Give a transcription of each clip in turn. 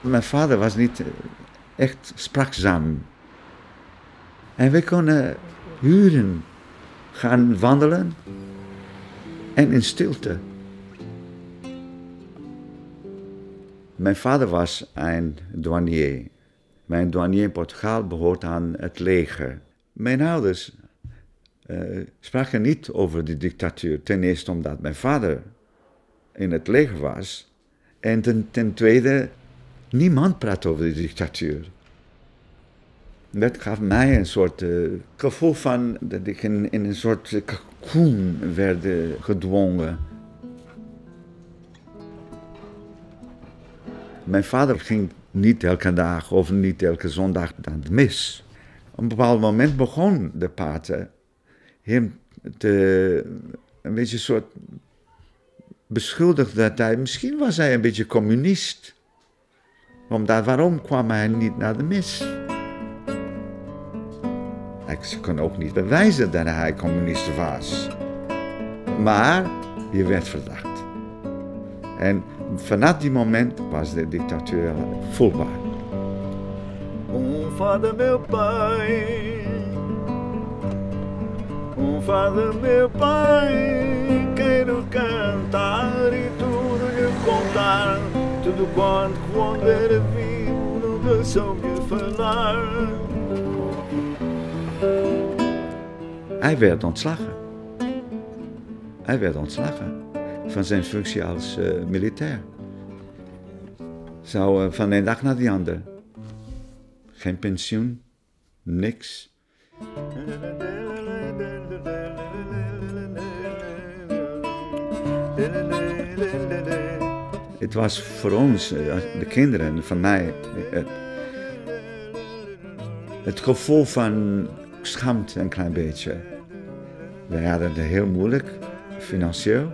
Mijn vader was niet echt spraakzaam. En we konden huren gaan wandelen en in stilte. Mijn vader was een douanier. Mijn douanier in Portugal behoort aan het leger. Mijn ouders uh, spraken niet over de dictatuur. Ten eerste omdat mijn vader in het leger was. En ten, ten tweede, niemand praat over de dictatuur. Dat gaf mij een soort uh, gevoel van dat ik in, een soort cocoon werd gedwongen. Mijn vader ging niet elke dag of niet elke zondag naar de mis. Op een bepaald moment begon de pater hem te, een beetje soort beschuldigd dat hij, misschien was hij een beetje communist. Omdat, waarom kwam hij niet naar de mis? Ik kon ook niet bewijzen dat hij communist was. Maar je werd verdacht. En vanaf die moment was de dictatuur voelbaar. Um vader meu pai, um vader meu pai, quero cantar e falar. Hij werd ontslagen. Hij werd ontslagen van zijn functie als uh, militair. Zou uh, van een dag naar de andere. Geen pensioen, niks. Het was voor ons, uh, de kinderen, van mij, het, het gevoel van schaamte een klein beetje. Wij hadden het heel moeilijk, financieel.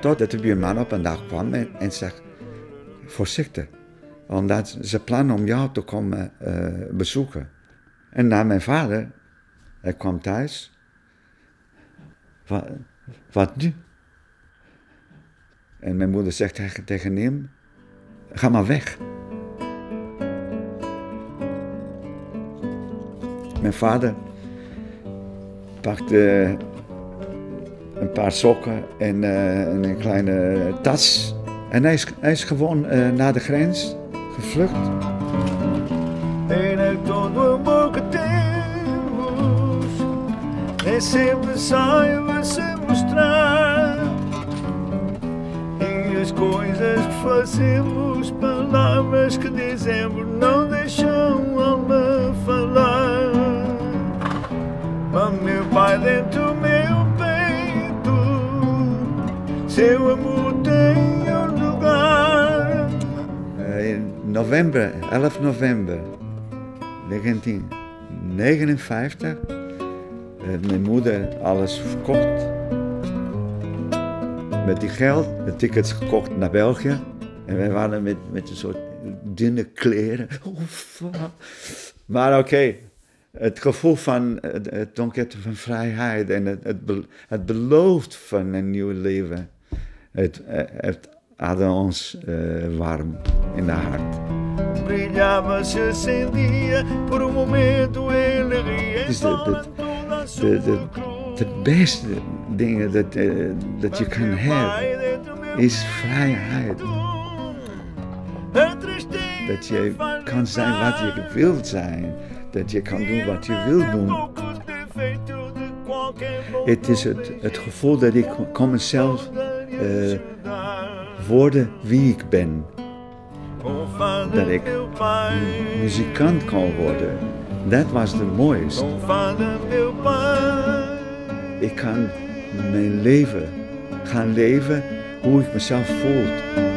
Totdat de buurman op een dag kwam en, zegt, voorzichtig. Omdat ze plannen om jou te komen uh, bezoeken. En na mijn vader, hij kwam thuis. Wat, wat nu? En mijn moeder zegt tegen, hem, ga maar weg. Mijn vader pakte een paar sokken en, uh, een kleine tas. En hij is, hij is gewoon uh, naar de grens gevlucht. Temos, nem sempre as coisas que fazemos, palavras que dizemos, não deixam alma falar. Mas meu pai dentro do meu peito, seu amor tem um lugar. Uh, in november, 11 november 1959, heeft mijn moeder alles verkocht. Met die geld, de tickets gekocht naar België. En wij waren met, met een soort dunne kleren. Maar oké, het gevoel van het, het van vrijheid en het, het, be, het beloofd van een nieuw leven, het, het hadden ons uh, warm in de hart. Dus de, de, de, de, beste dingen dat, uh, dat je kan hebben, is vrijheid. Dat je kan zijn wat je wilt zijn. Dat je kan doen wat je wilt doen. Het is het, het gevoel dat ik kan mezelf uh, worden wie ik ben. Dat ik muzikant kan worden. Dat was de mooiste. Ik kan mijn leven gaan leven hoe ik mezelf voel.